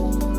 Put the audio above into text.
Música